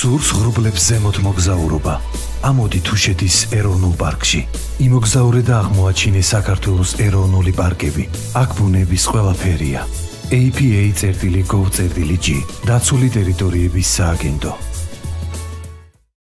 სურს ღრუბლებს ზემოთ მოგზაურობა. ამოდი თუშეთის ეროვნულ პარკში. იმოგზაურე და აღმოაჩინე საქართველოს ეროვნული პარკები. აქ ბუნების ყველაფერია. APA-gov.g დაცული ტერიტორიების სააგენტო